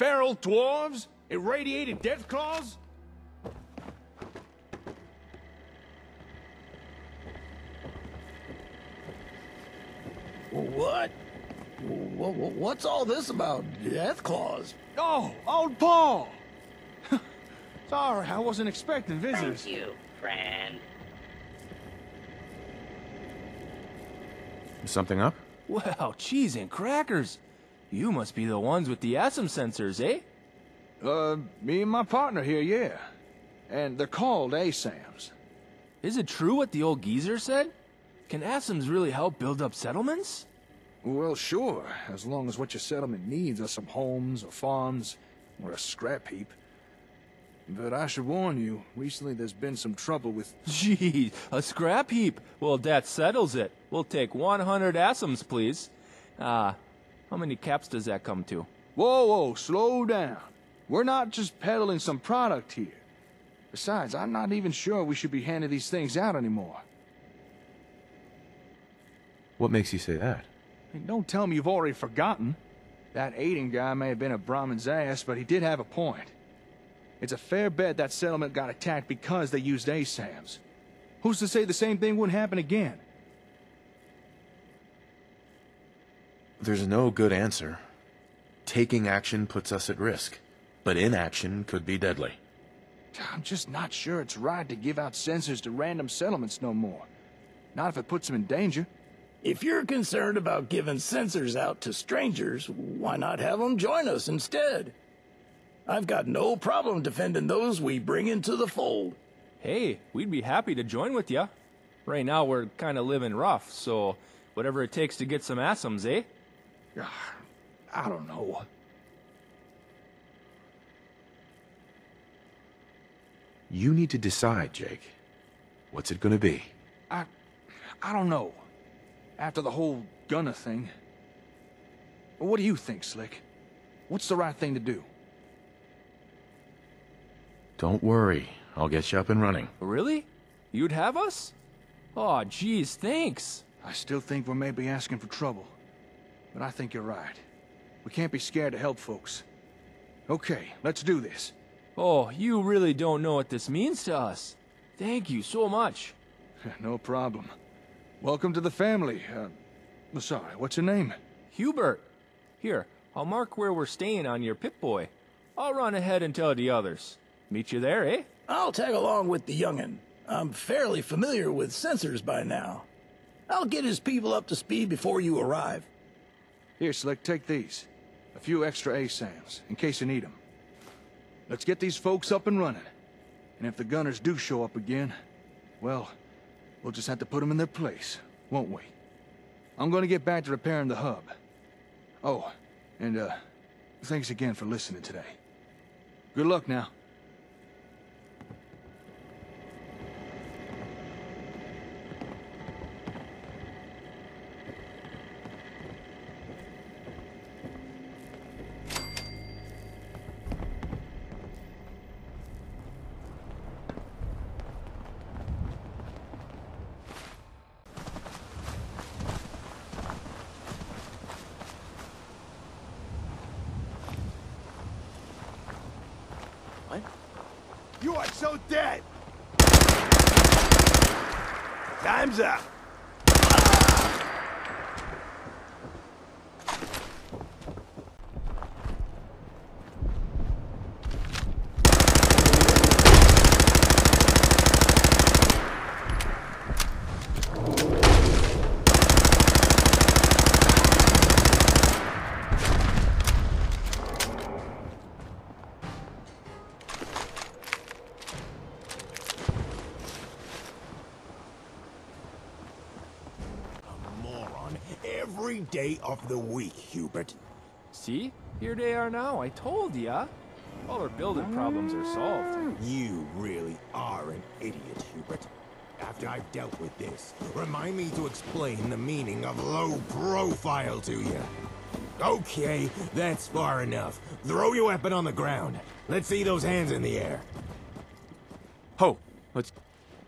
is? Feral dwarves? Irradiated death claws? What? What's all this about death claws? Oh, old Paul! Sorry, I wasn't expecting visitors. Thank you, friend. Something up? Well, cheese and crackers. You must be the ones with the ASM sensors, eh? Uh, me and my partner here, yeah. And they're called ASAMs. Is it true what the old geezer said? Can ASMs really help build up settlements? Well, sure, as long as what your settlement needs are some homes or farms or a scrap heap. But I should warn you, recently there's been some trouble with... Geez, a scrap heap. Well, that settles it. We'll take 100 ASMs, please. Ah, uh, how many caps does that come to? Whoa, whoa, slow down. We're not just peddling some product here. Besides, I'm not even sure we should be handing these things out anymore. What makes you say that? Hey, don't tell me you've already forgotten. That Aiden guy may have been a Brahmin's ass, but he did have a point. It's a fair bet that settlement got attacked because they used ASAMs. Who's to say the same thing wouldn't happen again? There's no good answer. Taking action puts us at risk, but inaction could be deadly. I'm just not sure it's right to give out sensors to random settlements no more. Not if it puts them in danger. If you're concerned about giving sensors out to strangers, why not have them join us instead? I've got no problem defending those we bring into the fold. Hey, we'd be happy to join with ya. Right now we're kind of living rough, so whatever it takes to get some ASMs, eh? I don't know. You need to decide, Jake. What's it gonna be? I... I don't know. After the whole Gunner thing. What do you think, Slick? What's the right thing to do? Don't worry. I'll get you up and running. Really? You'd have us? Aw, oh, geez, thanks. I still think we may be asking for trouble. But I think you're right. We can't be scared to help folks. Okay, let's do this. Oh, you really don't know what this means to us. Thank you so much. no problem. Welcome to the family. Uh, sorry, what's your name? Hubert. Here, I'll mark where we're staying on your Pip-Boy. I'll run ahead and tell the others. Meet you there, eh? I'll tag along with the youngin'. I'm fairly familiar with sensors by now. I'll get his people up to speed before you arrive. Here, Slick, take these. A few extra ASAMs, in case you need them. Let's get these folks up and running. And if the gunners do show up again, well, we'll just have to put them in their place, won't we? I'm gonna get back to repairing the hub. Oh, and, uh, thanks again for listening today. Good luck now. You are so dead! Time's up! Of the week, Hubert. See? Here they are now, I told ya. All our building problems are solved. You really are an idiot, Hubert. After I've dealt with this, remind me to explain the meaning of low profile to you. Okay, that's far enough. Throw your weapon on the ground. Let's see those hands in the air. Ho! Let's...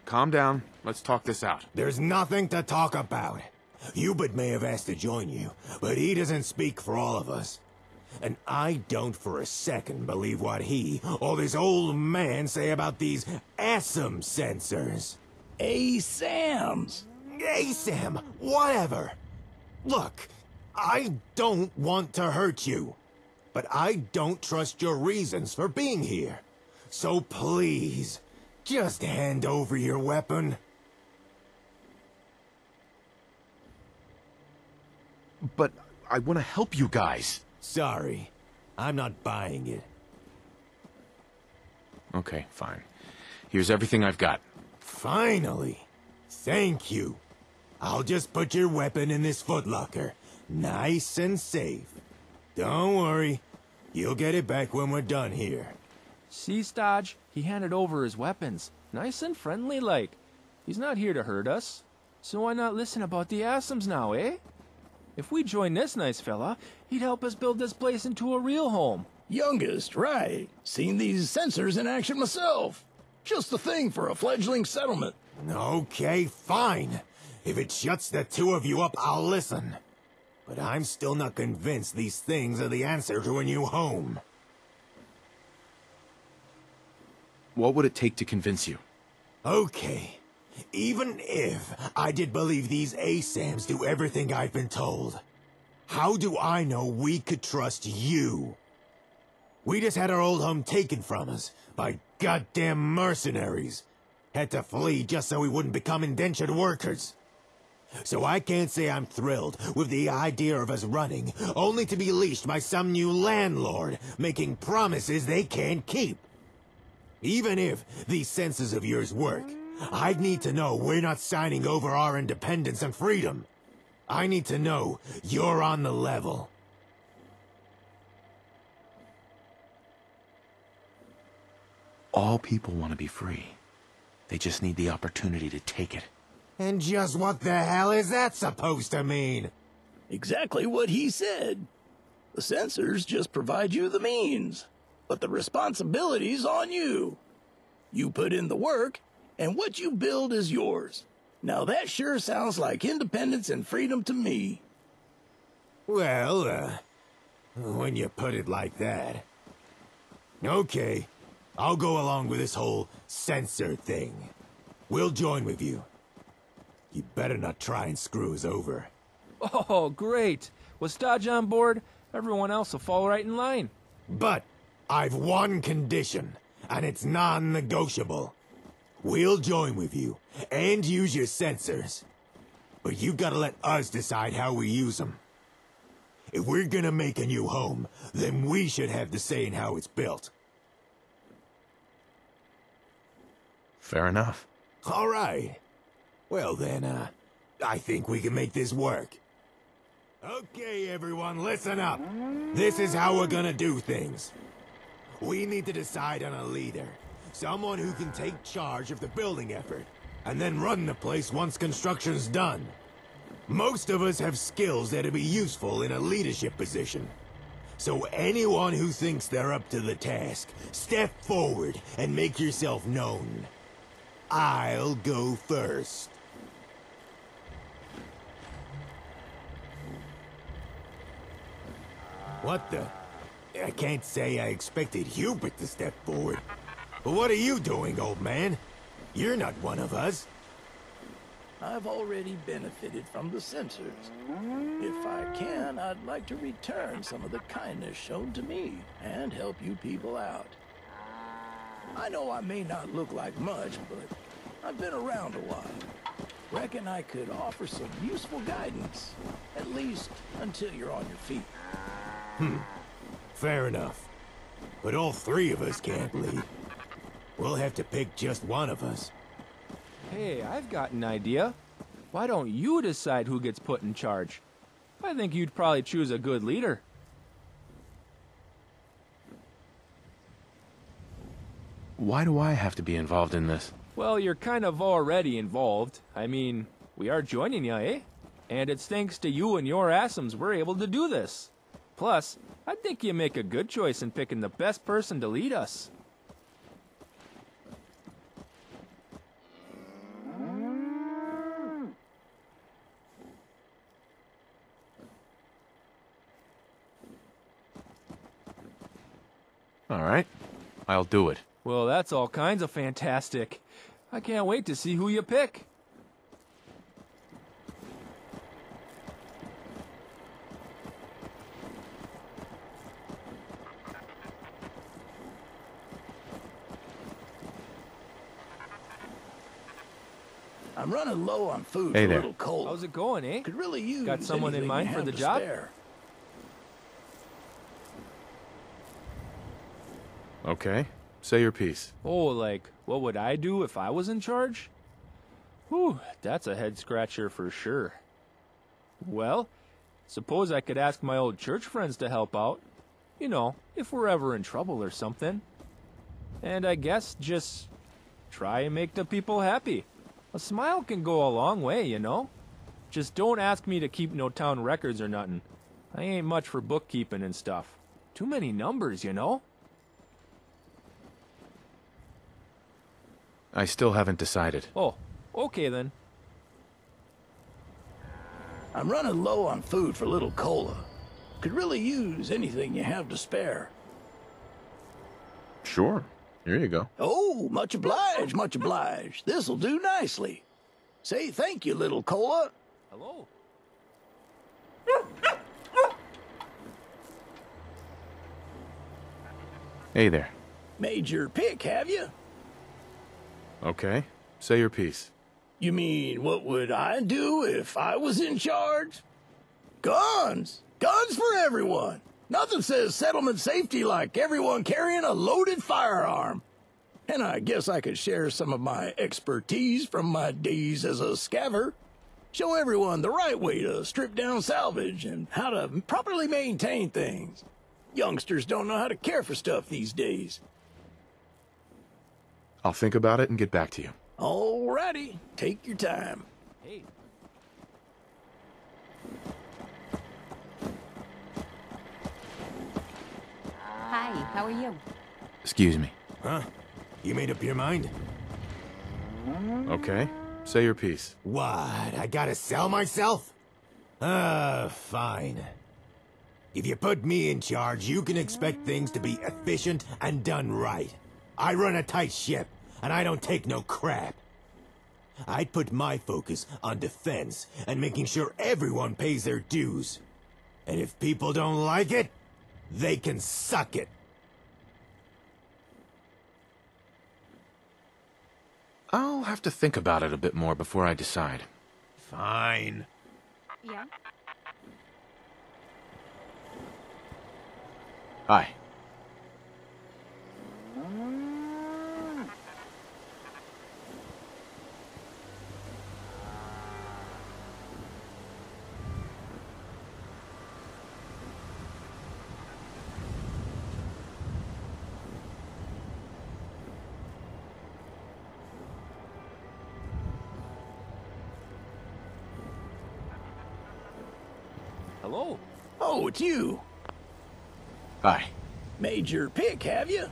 Calm down. Let's talk this out. There's nothing to talk about. Hubert may have asked to join you, but he doesn't speak for all of us. And I don't for a second believe what he or this old man say about these ASAM sensors. Hey, Sam's. Hey, Sam, whatever. Look, I don't want to hurt you, but I don't trust your reasons for being here. So please, just hand over your weapon. But I want to help you guys. Sorry, I'm not buying it. Okay, fine. Here's everything I've got. Finally. Thank you. I'll just put your weapon in this footlocker. Nice and safe. Don't worry. You'll get it back when we're done here. See, Stodge? He handed over his weapons. Nice and friendly like. He's not here to hurt us. So why not listen about the Asams now, eh? If we join this nice fella, he'd help us build this place into a real home. Youngest, right. Seen these sensors in action myself. Just the thing for a fledgling settlement. Okay, fine. If it shuts the two of you up, I'll listen. But I'm still not convinced these things are the answer to a new home. What would it take to convince you? Okay. Even if I did believe these ASAMs do everything I've been told, how do I know we could trust you? We just had our old home taken from us by goddamn mercenaries. Had to flee just so we wouldn't become indentured workers. So I can't say I'm thrilled with the idea of us running, only to be leashed by some new landlord, making promises they can't keep. Even if these senses of yours work, I'd need to know we're not signing over our independence and freedom. I need to know you're on the level. All people want to be free. They just need the opportunity to take it. And just what the hell is that supposed to mean? Exactly what he said. The sensors just provide you the means, but the responsibility's on you. You put in the work, and what you build is yours. Now that sure sounds like independence and freedom to me. Well, uh, when you put it like that. Okay, I'll go along with this whole sensor thing. We'll join with you. You better not try and screw us over. Oh, great. With Stodge on board? Everyone else will fall right in line. But I've one condition, and it's non-negotiable. We'll join with you, and use your sensors. But you've gotta let us decide how we use them. If we're gonna make a new home, then we should have the say in how it's built. Fair enough. All right. Well then, uh, I think we can make this work. Okay, everyone, listen up. This is how we're gonna do things. We need to decide on a leader. Someone who can take charge of the building effort, and then run the place once construction's done. Most of us have skills that'd be useful in a leadership position. So anyone who thinks they're up to the task, step forward and make yourself known. I'll go first. What the? I can't say I expected Hubert to step forward. But what are you doing, old man? You're not one of us. I've already benefited from the sensors. If I can, I'd like to return some of the kindness shown to me and help you people out. I know I may not look like much, but I've been around a while. Reckon I could offer some useful guidance, at least until you're on your feet. Hmm. Fair enough. But all three of us can't lead. We'll have to pick just one of us. Hey, I've got an idea. Why don't you decide who gets put in charge? I think you'd probably choose a good leader. Why do I have to be involved in this? Well, you're kind of already involved. I mean, we are joining you, eh? And it's thanks to you and your Asams we're able to do this. Plus, I think you make a good choice in picking the best person to lead us. All right. I'll do it. Well, that's all kinds of fantastic. I can't wait to see who you pick. I'm running low on food Hey there. a little cold. How's it going, eh? Could really use Got someone in mind for the job? spare. Okay. Say your piece. Oh, like, what would I do if I was in charge? Whew, that's a head scratcher for sure. Well, suppose I could ask my old church friends to help out. You know, if we're ever in trouble or something. And I guess just try and make the people happy. A smile can go a long way, you know? Just don't ask me to keep no town records or nothing. I ain't much for bookkeeping and stuff. Too many numbers, you know? I still haven't decided. Oh, okay then. I'm running low on food for little cola. Could really use anything you have to spare. Sure. Here you go. Oh, much obliged, much obliged. This'll do nicely. Say thank you, little cola. Hello. Hey there. Made your pick, have you? Okay. Say your piece. You mean, what would I do if I was in charge? Guns! Guns for everyone! Nothing says settlement safety like everyone carrying a loaded firearm. And I guess I could share some of my expertise from my days as a scaver. Show everyone the right way to strip down salvage and how to properly maintain things. Youngsters don't know how to care for stuff these days. I'll think about it and get back to you. Alrighty, take your time. Hey. Hi, how are you? Excuse me. Huh? You made up your mind? Okay. Say your piece. What? I gotta sell myself? Ah, fine. If you put me in charge, you can expect things to be efficient and done right. I run a tight ship, and I don't take no crap. I'd put my focus on defense and making sure everyone pays their dues. And if people don't like it, they can suck it. I'll have to think about it a bit more before I decide. Fine. Yeah. Hi. Hello. Oh, it's you. Hi. Made your pick, have you?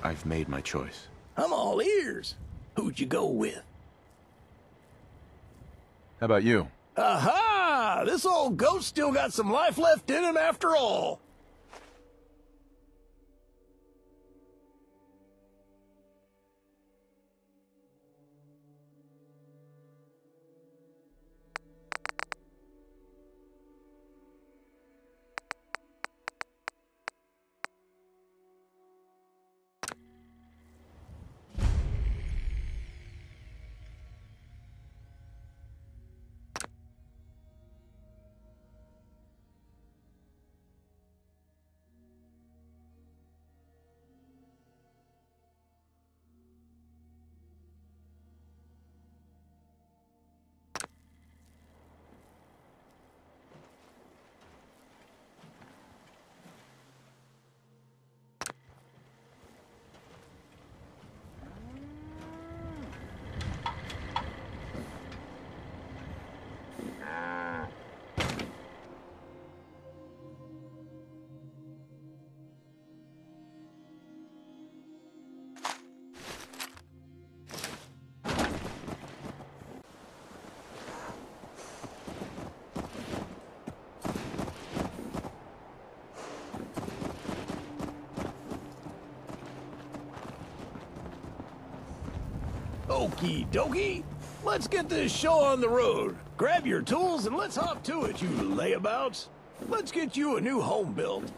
I've made my choice. I'm all ears. Who'd you go with? How about you? Aha! This old ghost still got some life left in him after all. Okie dokie. Let's get this show on the road. Grab your tools and let's hop to it, you layabouts. Let's get you a new home built.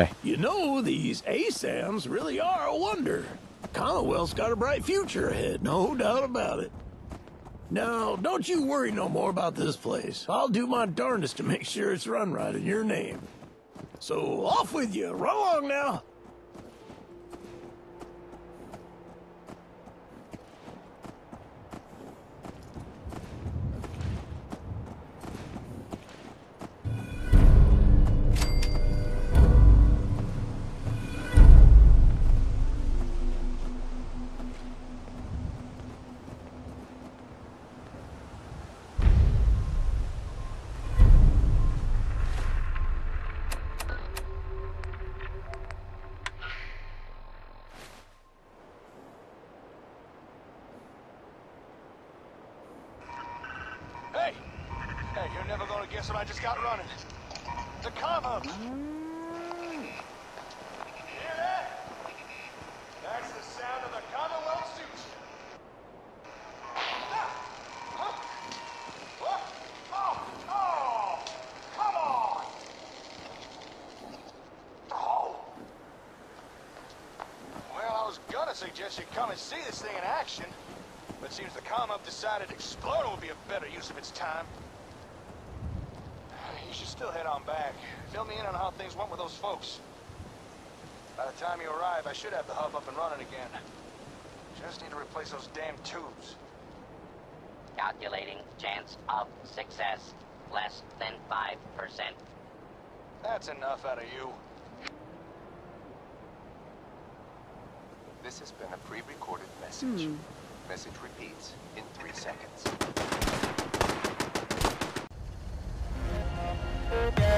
Hey. You know, these ASAMs really are a wonder. Commonwealth's got a bright future ahead, no doubt about it. Now, don't you worry no more about this place. I'll do my darndest to make sure it's run right in your name. So, off with you. Run along now. Guess what I just got running. The com hub. Mm. Hear that? That's the sound of the Commonwealth! What? Oh! Oh! Come on! Oh! Well, I was gonna suggest you come and see this thing in action. But seems the com hub decided Explorer would be a better use of its time. You should still head on back. Fill me in on how things went with those folks. By the time you arrive, I should have the hub up and running again. Just need to replace those damn tubes. Calculating chance of success less than 5%. That's enough out of you. This has been a pre-recorded message. Hmm. Message repeats in three seconds. Yeah.